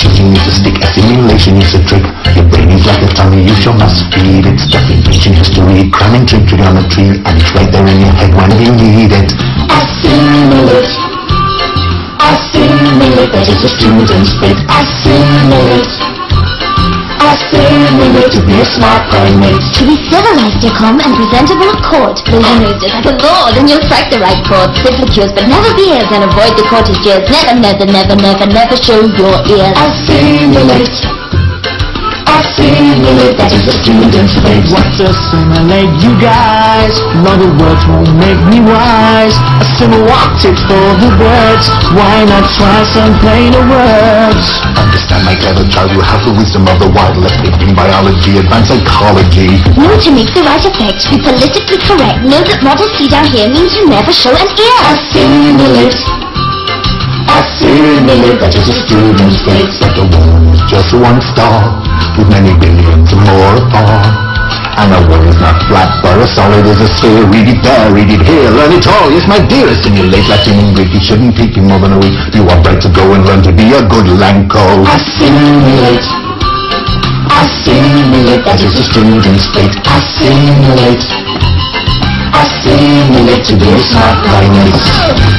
Teaching is a stick, assimilation is a trick. Your brain is like a tummy, you sure must feed it. Stuffing ancient history, cramming trigonometry, and it's right there in your head when you need it. Assimilate. Assimilate, that is the student's fate. Assimilate. Assimilate to be a smart primate. To be civilized, dear Kom, and presentable at court. Close your nose just like a lord, and you'll strike the right chord. Simply cures, but never beers, and avoid the courtish jeers. Never, never, never, never, never show your ears. Assimilate. Assimilate, that is the student's fate. What's assimilate, you guys? No, the words won't make me wise. Assimilate for the birds. Why not try some plainer words? Understand, my clever child, you have the wisdom of the wild. Let's begin biology, advanced psychology. Know to make the right effect, be politically correct. Know that model C down here means you never show an ear. Assimilate. Assimilate, that is a student's fate. But the world is just one star, with many billions more apart. And the world is not flat, but as solid as a sphere. Read it there, read it here, learn it all. Yes, my dear, assimilate Latin and Greek. It shouldn't take you more than a week. You are bright to go and learn to be a good Lanko. Assimilate. Assimilate, that is the student's fate. Assimilate. Assimilate to be a smart primate.